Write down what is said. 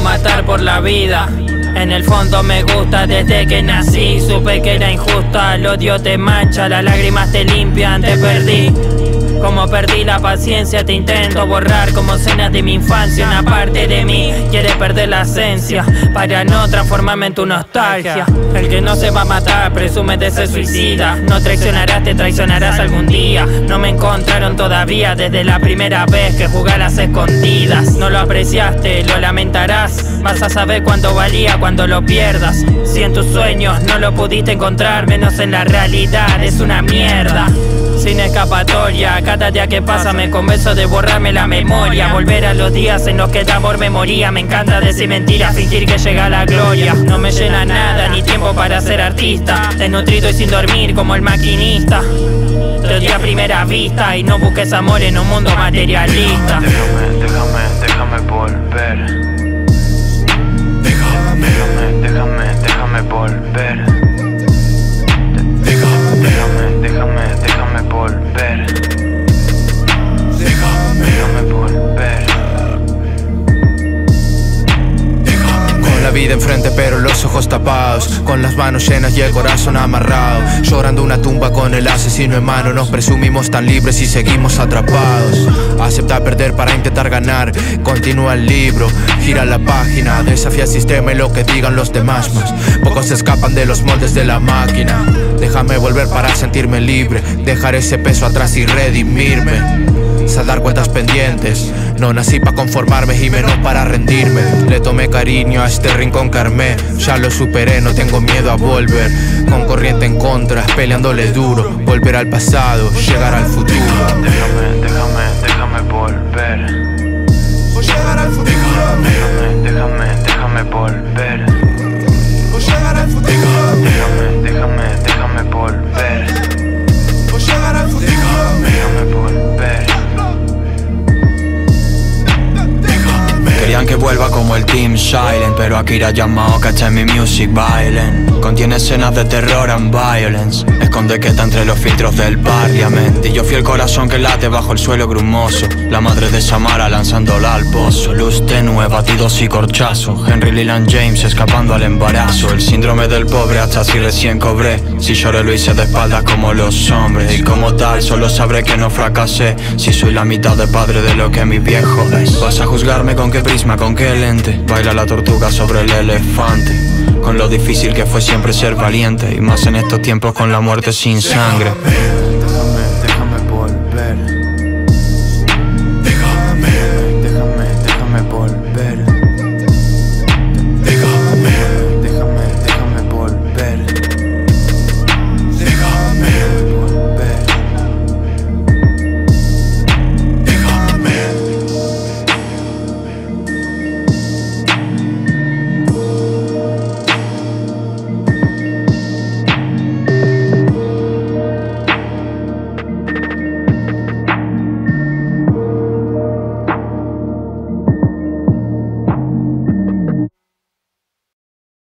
andar por la vida. En el fondo me gusta desde que nací, supe que era injusta, el odio te mancha, las lágrimas te limpian, te perdí. Como perdí la paciencia, te intento borrar como cenas de mi infancia. Una parte de mí quiere perder la esencia para no transformarme en tu nostalgia. El que no se va a matar presume de ser suicida. No traicionarás, te traicionarás algún día. No me encontraron todavía desde la primera vez que jugué las escondidas. No lo apreciaste, lo lamentarás. Vas a saber cuánto valía cuando lo pierdas. Si en tus sueños no lo pudiste encontrar, menos en la realidad, es una mierda sin escapatoria. Cada día que pasa me convenzo de borrarme la memoria. Volver a los días en los que el amor me moría. Me encanta decir mentiras, fingir que llega la gloria. No me llena nada, ni tiempo para ser artista. Desnutrido y sin dormir como el maquinista. Te odié a primera vista y no busques amor en un mundo materialista. Déjame, déjame, déjame volver. Ojos tapados Con las manos llenas y el corazón amarrado Llorando una tumba con el asesino en mano. Nos presumimos tan libres y seguimos atrapados. Acepta perder para intentar ganar. Continúa el libro, gira la página Desafía el sistema y lo que digan los demás más. Pocos escapan de los moldes de la máquina. Déjame volver para sentirme libre Dejar ese peso atrás y redimirme Saldar cuentas pendientes. No nací para conformarme y menos para rendirme. Le tomé cariño a este rincón que. Ya lo superé, no tengo miedo a volver. Con corriente en contra, peleándole duro. Volver al pasado, llegar al futuro. Déjame, déjame, déjame volver. Que vuelva como el Team Silent Pero Akira Yamaoka está en mi music violent Contiene escenas de terror and violence. Esconde que está entre los filtros del parliament. Y yo fui el corazón que late bajo el suelo grumoso. La madre de Samara lanzándola al pozo. Luz tenue, batidos y corchazo Henry Leland James escapando al embarazo. El síndrome del pobre hasta si recién cobré. Si lloré lo hice de espaldas como los hombres. Y como tal solo sabré que no fracasé. Si soy la mitad de padre de lo que mi viejo es. Vas a juzgarme con qué prisma, con qué lente Baila la tortuga sobre el elefante. Con lo difícil que fue siempre ser valiente Y más en estos tiempos con la muerte sin sangre